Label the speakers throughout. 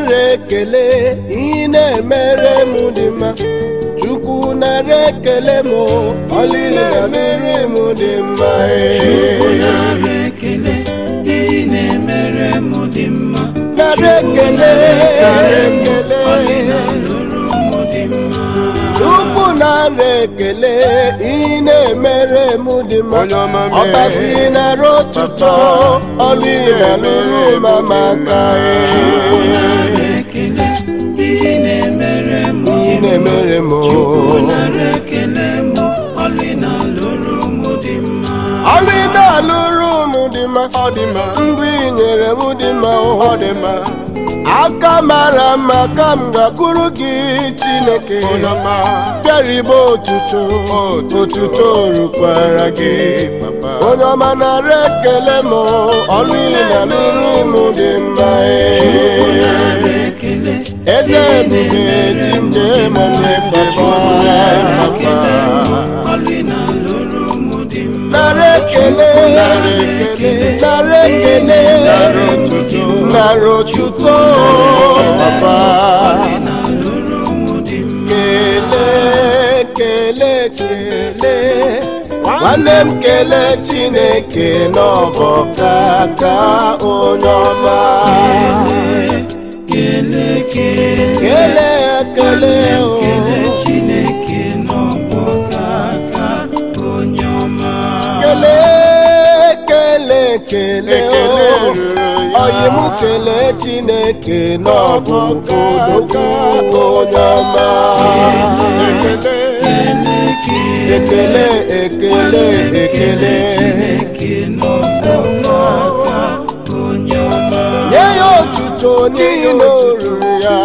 Speaker 1: nara ekele ihe na-emere m dị mma chukwu nara ekele m ọlịla emere m dị mma ekele na-emere m dị mma nara ekele ihe na-emere mụ dị mma ọkpasi nara otuto ọlụ ma ihe na-emere m chukwu nara ekele mụ dị mma ọlụ dị mma ndụ inyere mụ dị mma dị mma aka mara maka m gakwuru gị chineke bịaribe otuto otuto rukwara gị onye ọma nara ekele m ọnụ na mmiri m dị mma e. eze ebube ji njem na-ekpata ekele nara ekele nara otuto baba kele kele kele nwanne m kele chineke n'ọbọka ka onye ọma kele kele ekele chineke n'ọbọka ka onye ọma kele ekele ruru oyi m kelee chineke n'ọbụ odogwu onye ekele ekele ekele nye ya otuto n'ihi na o ruru ya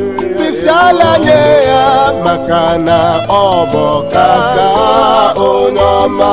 Speaker 1: mkpịsị nye ya maka na ọ bụ ọkaka onye ọma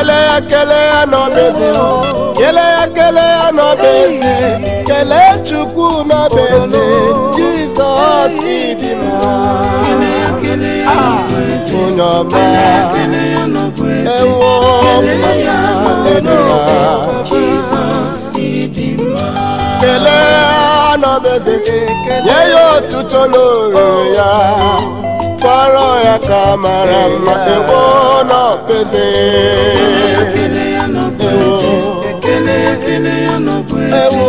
Speaker 1: kelea kelea n'obeze kelea kelea n'obeze kelee chukwu mabeze jizọs dị mma onye ah, ọba ewo kelea n'obeze nye ya otuto n'oru ya Karo ya kamara Makebo peze. pese Ekele ya no pese Ekele ekele ya no peze. Ewo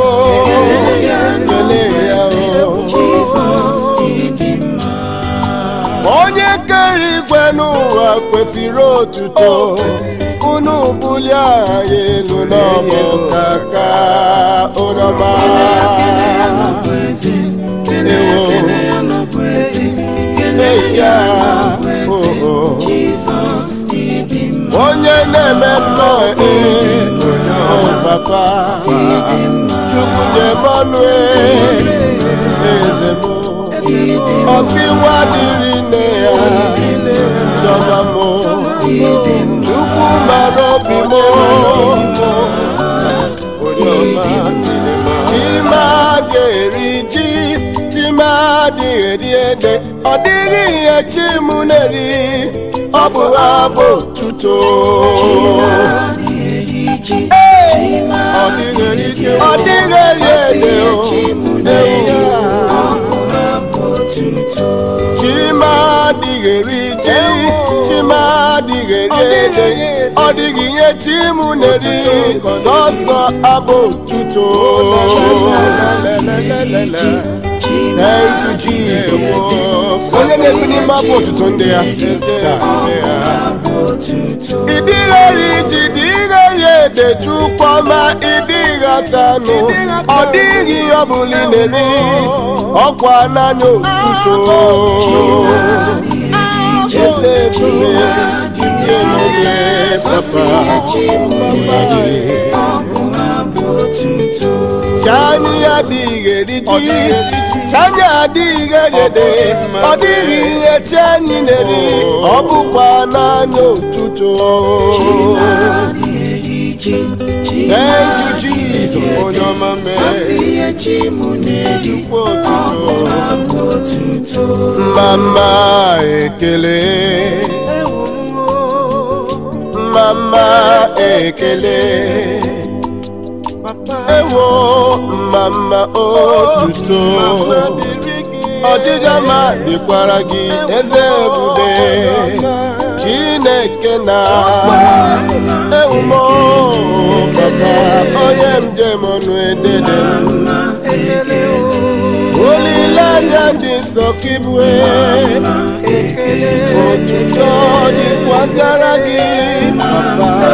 Speaker 1: Ekele ya no pese Jesus idima Onye kere igwe n'ụwa kwesịrị otuto unu bulie anyị elu ya kaka ụlọma ewo maker oh Jesus onye na-eme nnọọ ee papa chukwu nyebe ọnụ eze m ọsị nwa dịrị nne ya jọba m chukwu mara obi m chima ga-eri ji chima dịghị ọ dịghị ihe chi m na-eri ọ bụ abụ tuto ọ dịghị ele chima adịghị eri ji chima adịghị eri ele ọ dịghị ihe chi m na-eri ọsọ abụ tuto Thank you, Onye na-ekwu n'ime ndị ya. Ịdịghari ji dịghari ede chukwuma ịdịghatanụ. Ọ dịghị ọ bụla ọkwa n'anya otuto. ọdịghị chanya adịghị edede ọ dịghị ihe anyị na-eri oh. ọ bụkwa naanị ụtụtụ thank you jesus onye ọma mee mama ekele mama ekele wo mama otuto ọchịchị ma dịkwara gị eze ebube chineke na ewumo ka onye njem ọnụ edede olileanya ndị nsọ kibue otuto dịkwazara gị papa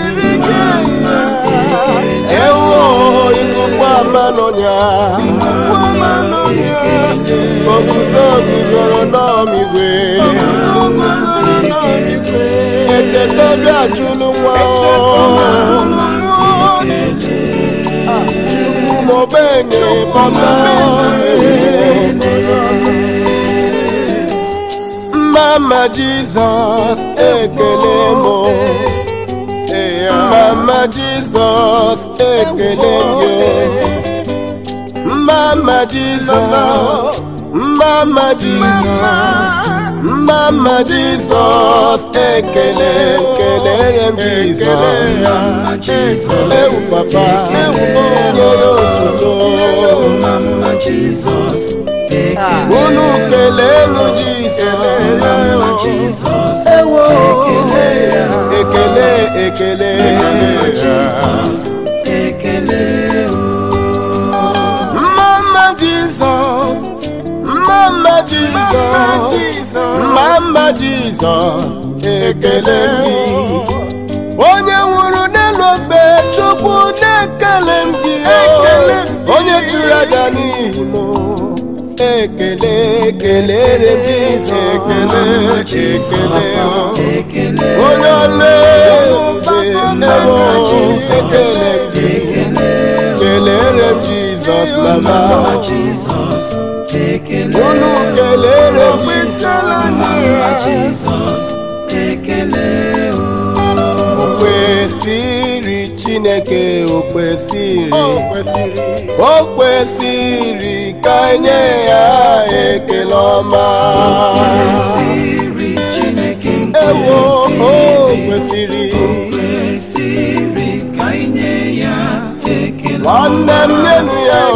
Speaker 1: manonya wa okuzoro n'omigwe echeta bịa nwa chukwu mobenye papa mama jizọs ekele mo mama jizọs ekele gị mama jizọs mama jizọs mama jizọs ekele kelere m jizọs ewu papa ah. otuto unu jizọs ewu ekele ekele jizọs ekele onye nwụrụ n'elu okpe chukwu na-ekele m gị oh. onye chụrụ aja n'imo m ekele kelere m jizọs ekele onye ekele jizọs olùkèlè rẹ̀ wí sẹ́lẹ̀ nìyà. okpesiri chineke okpesiri okpesiri ka nye ya ekele ọma ewo okpesiri nwanne m nyenu ya o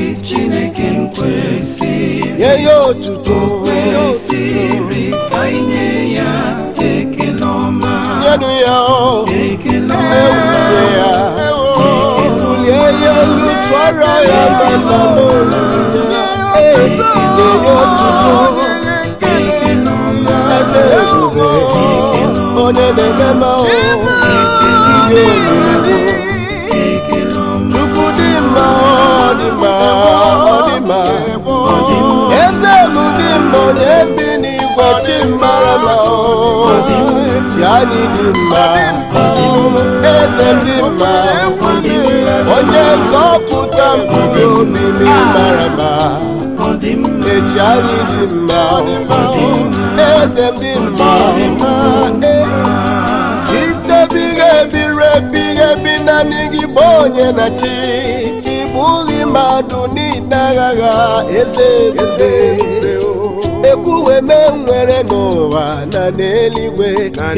Speaker 1: yóò tutù. Okwesirika inye ya ekenoma. Nyenu ya o. Ekenoma. Ewu ya. Ekenoma. Yeye lutwara ya bàbá lórí. Èdè yóò tutù. Ekenoma. Ẹsẹ̀ ìṣubú. Ekenoma. Onene mẹ́ma o. Ìgbé òyìnbó. Ekenoma. Dukudi ma ọdí ma ọdí ma ọdí ma. ezelu dị mma onye bi n'igwe chi mara eze dị onye zọpụta mkpụrụ obi n'ịmara ma echi eze dị mma site bihe ebire bihe bi naanị gị onye na chi madoni nagaga ezebe ekuwe menwere nowa na neliwe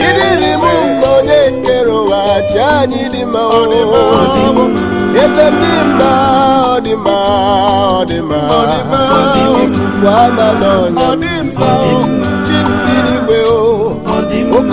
Speaker 1: iriri mumone kero wa chanyi dima odimo eze dima odimo odimo odimo odimo odimo odimo odimo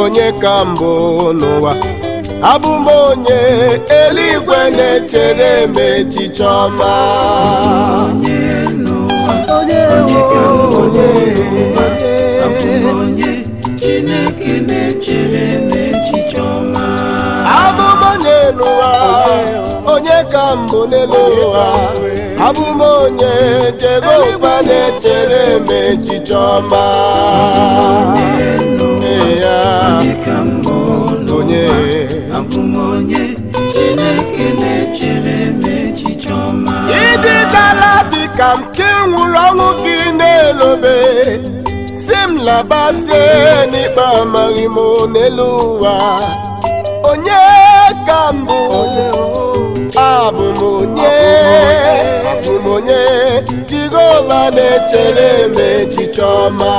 Speaker 1: onye ka mbụ n'ụwa Abụm m onye eluigwe na-echere m echiche ọma Chineke na-echere m echiche onye n'ụwa onye ka mbụ n'elu ụwa abụ m onye jehova na-echere m echiche ọma onye abụ m onye Chineke na-echere m echiche ọma dị dịka nke nwụrụ ọnwụ gị na-elobe si m labasie n'ikpe amaghị m n'elu ụwa onye ka mbụ abụ m onye abụ m onye Jehova na-echere m ọma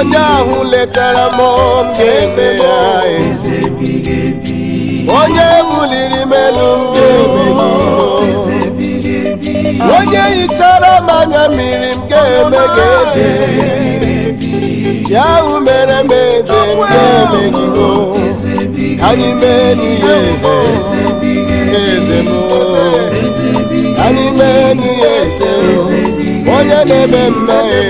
Speaker 1: onye ahụ letara m ga-eme ya onye wuliri m elu m ga-eme onye hichara m anya mmiri m ga-eme ga-eze ya ahụ mere m eze m ga-eme gị anyị mee n'ihe eze eze m anyị mee n'ihe eze onye na-eme mmehie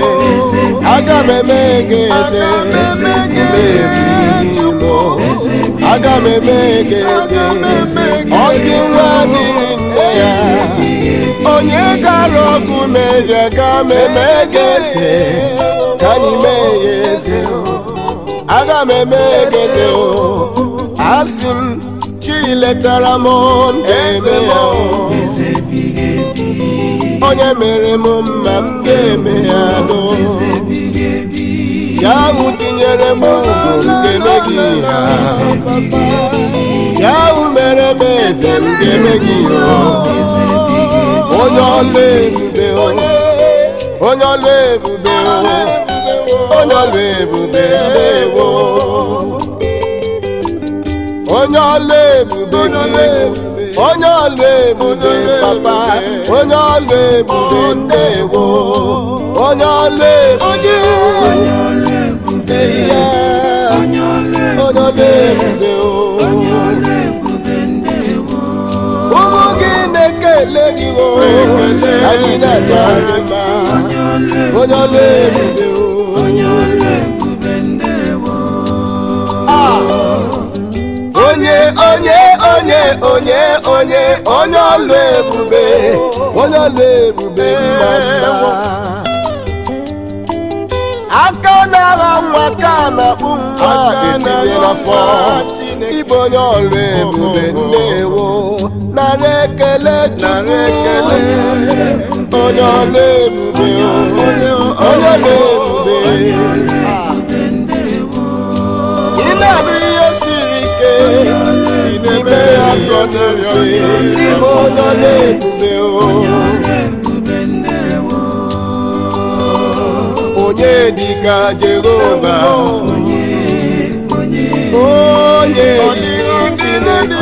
Speaker 1: aga m eme gị eze mebiimo aga m eme gị eze ọsị nwa dịrị nne ya onye gara ọgụ mere aga m eme gị eze ka anyị ya eze aga m eme gị eze asị m chi letara m na-eme ya onye mere m mma m ga-eme ya ya ahụ tinyere m ogo ga-eme gị ya ya ahụ mere m eze m ga-eme gị ya onye ọla ebube onye ọla ebube onye ọla ebube ewo onye ọla ebube gị onye ọla ebube papa onye ọla ebube ndewo onye ọla ebube onye ọla ebube onye ọla ebube onye ọla ebube ndewo ụmụ gị na-ekele gị anyị na-aja gị onye onye onye onye ọlụ ebube onye ọlụ ebube aka na-agha nwa ka na-akpụ nwa etinye n'afọ ịbụ onye ọlụ ebube nnewo narị ekele chukwu onye ọlụ ebube onye ọlụ ebube ị na-abụ onye n'ime ụlọ na-ebube onye dịka Jehova onye yiri Chineke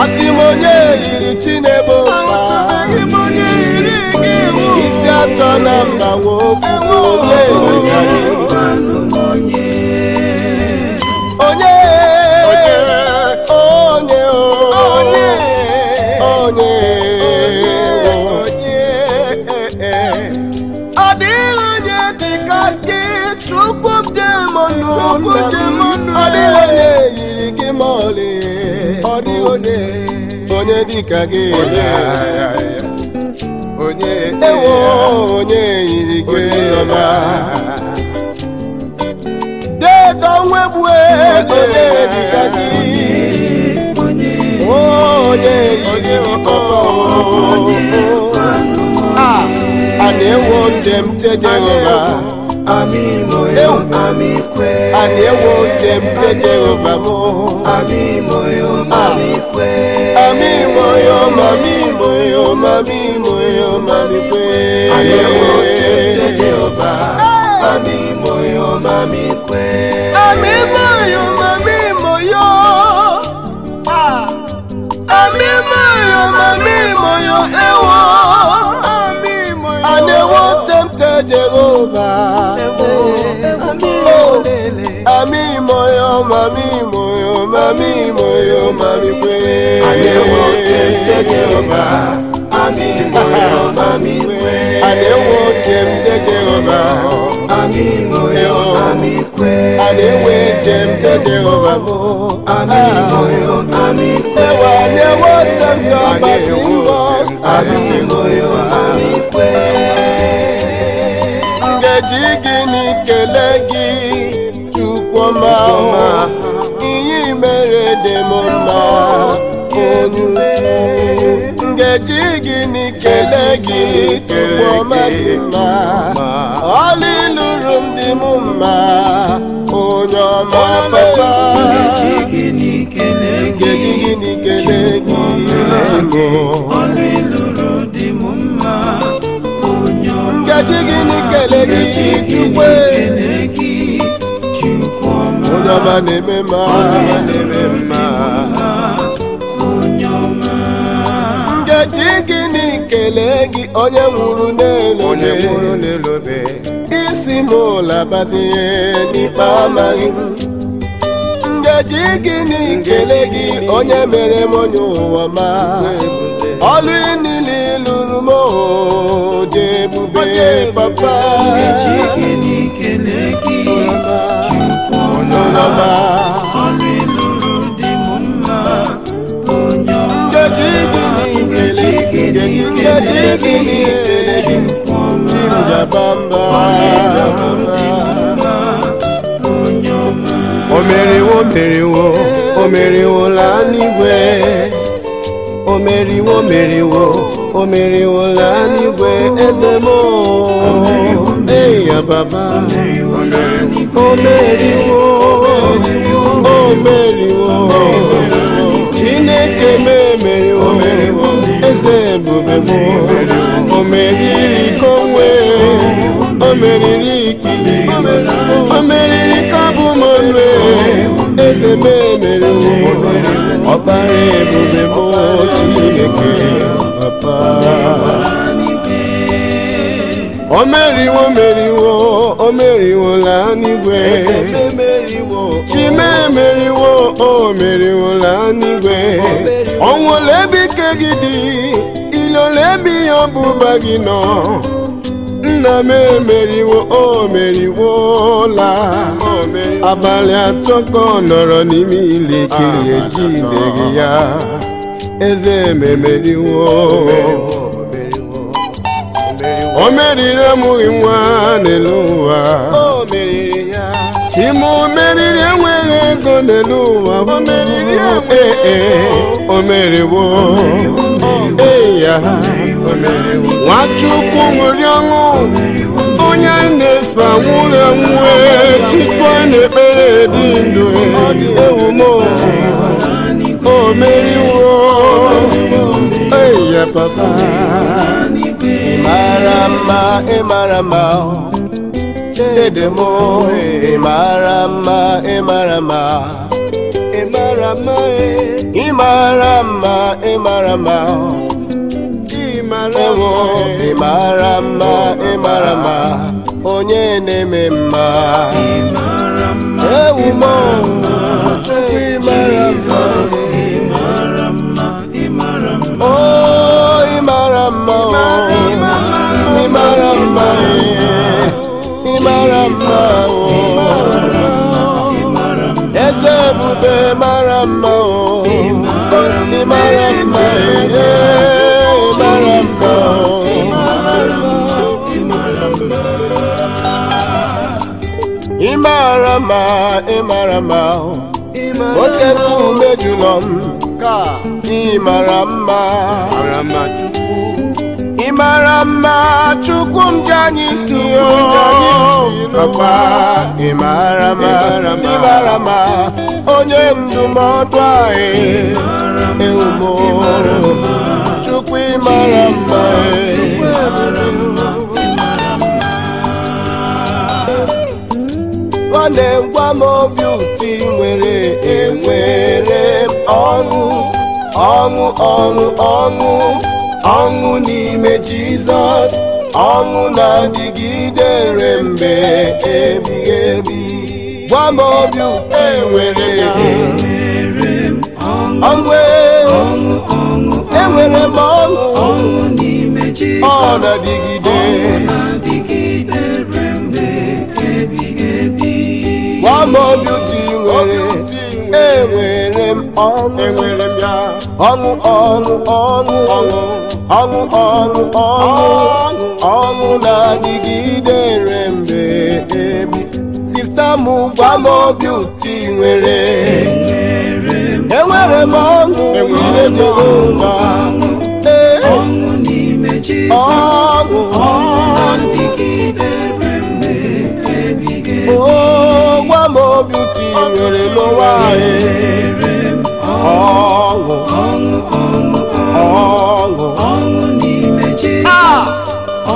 Speaker 1: asị m onye yiri Chineke ụba isi atọ na mba nwoke onye yiri onye dịka gị ewo onye yiri gị ọma dedo nwegbu onye dịka gị onye yiri gị pọpọ ah, a na-ewo njem teje ọma Ami moyo ami kwe Aniewo tempe Jehova mo Ami moyo ah. ami kwe Ami moyo mami moyo mami moyo mami kwe Aniewo tempe Jehova Ami moyo mami kwe Ami moyo Mami moyo, mami moyo, mami moyo, mami kwe. Àyẹ̀wò jẹ́jẹ́ ọba. Mami moyo, mami kwe. Àyẹ̀wò jẹ́jẹ́ ọba. Mami moyo, mami kwe. Àyẹ̀wò jẹ́jẹ́ ọba. Mami moyo, mami kwe. Ẹ̀wà àyẹ̀wò jẹ́jẹ́ ọba sí wọ́n. Mami moyo, mami kwe. ji gị n'ikele gị chukwuma ihe mere dị m mma onye ngeji gịnị n'ikele gị chukwuma dị mma ọlị lụrụ dị m mma onye ọma mma ngeji gịnị kele gị lụrụ dị m mma onye nwụrụ n'elobe isi n'ụlọ batinye n'ikpe amaghị ngaji gịnị kele gị onye mere m onye ụwa ma ọlụ niile mo òde mu bẹ bàbá. Èjì kìíní kìíní kí kíkọ́ lọ́ba. Ọlọ́lọ́rù di mú mọ́ oyún ọ̀la. Èjì kìíní kìíní èjì kìíní èjì kíkọ́ lọ́ba. Tí mo jà bàbá. Ọlọ́lọ́rù di mú mọ́ oyún ọ̀la. Omeriwo meriwo omeriwo la níwẹ̀ omeriwo meriwo omiriwula n'igwe eze m eya baba omeriwo omeriwo chineke Meri emeriwo eze ebube m omeriri konwe omeriri ikili omeriri kabụ m ọnụ eze m ọba ebube bụ chineke papa o meriwo meriwo o meriwola n'igwe chime meriwo o meriwola n'igwe ọnwụla ebe ike gị dị ilole ebe ihe ọbụba gị nọ nna m emeriwo o la abalị atọ ka ọ nọrọ n'ime ile kiri ah, ejideghị ya eze ememeriwo o meriri amụghị nwa n'elu ụwa chima o meriri enweghị ego n'elu ụwa o meriwo eya eh, eh, o meriwo chukwu nwere ọṅụ onye na-efe anwụghị anwụ chukwu na-ekpere ebi ndụ ewumo o meriwo eya papa mara mma ịmara mma chede m ịmara mma ịmara mma ịmara mma ịmara mma ịmara mma ndewo ị mara mma ị mma onye na-eme mma ewu chukwu mara mma o mma mma mara mma eze ebube mara mma mara mma ịmara mma oke bụ ume m ka ịmara mma ịmara mma chukwu ndị anyị si papa ịmara mma ịmara mma onye ndụmọdụ anyị ewumo ọ na-egwa m obi ụtọ nwere enwere ọṅụ ọṅụ ọṅụ ọṅụ ọṅụ n'ime Jizọs ọṅụ na-adịgidere mgbe ebighị ebi gwa m obi ụtọ enwere enwere m ọṅụ e ọ na-adịgide ọma obi ụtọ nwere enwere m ọnụ, ọnụ, ọnụ, ọnụ, ọnụ, ọnụ, ọnụ, ọnụ, ọṅụ na-adịgide ere mgbe ebi sista m gwa m obi oh. ụtọ nwere enwere m ọnụ, n'ime Jehova ọṅụ n'ime ọnụ, ọṅụ na-adịgide ere mgbe ebi Adamo beauty wèrè ló wá èrè ọ̀wọ̀ ọ̀wọ̀ ọ̀wọ̀ Jesus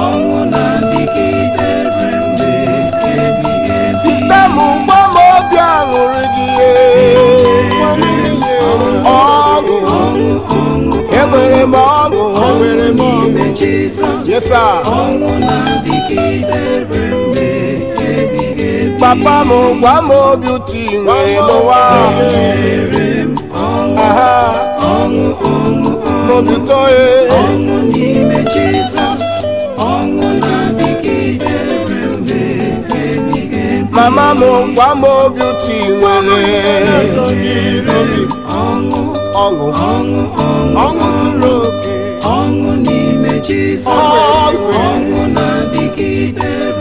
Speaker 1: ọ̀wọ̀ na-adịgide mgbe ebighị ebi. Sistemu mgbamu obi aṅụrị gị ọṅụ enwere m ọṅụ Yes sir. ọ̀wọ̀ na-adịgide mgbe. papa m gwa m obi ụtọ ị nwere n'ụwa obi ụtọ e. mama m gwa m obi ụtọ ị nwere ọṅụ ọṅụ oke ọṅụ n'ime Jizọs ọṅụ na-adịgide